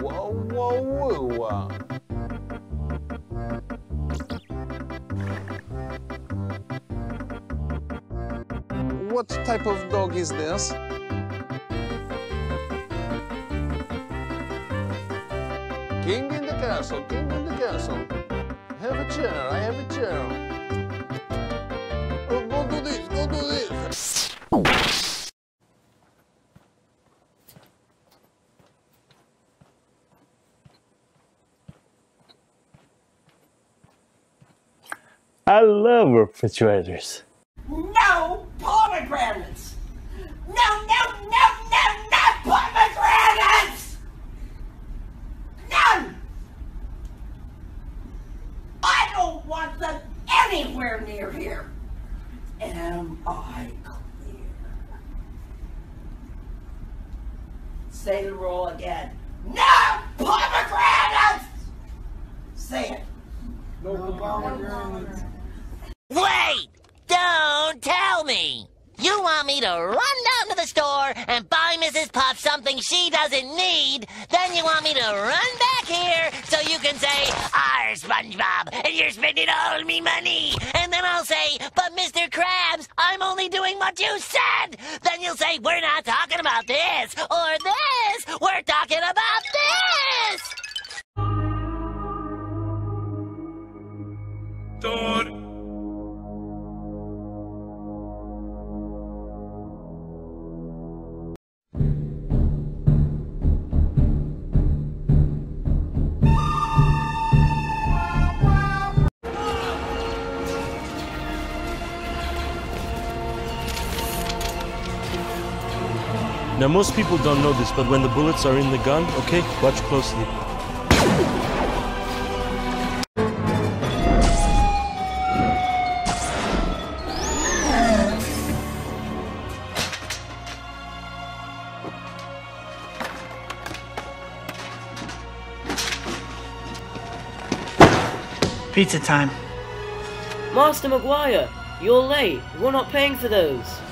whoa, whoa, whoa. What type of dog is this? King in the castle, king in the castle. Have a chair, I have a chair. I love refrigerators. No pomegranates! No, no, no, no, no pomegranates! None! I don't want them anywhere near here. Am I clear? Say the rule again. No pomegranates! Say it. Wait! Don't tell me! You want me to run down to the store and buy Mrs. Puff something she doesn't need, then you want me to run back here so you can say, "Our SpongeBob, and you're spending all me money. And then I'll say, but Mr. Krabs, I'm only doing what you said. Then you'll say, we're not talking about this or this, we're talking about this. Now, most people don't know this, but when the bullets are in the gun, okay, watch closely. Pizza time. Master Maguire, you're late. We're not paying for those.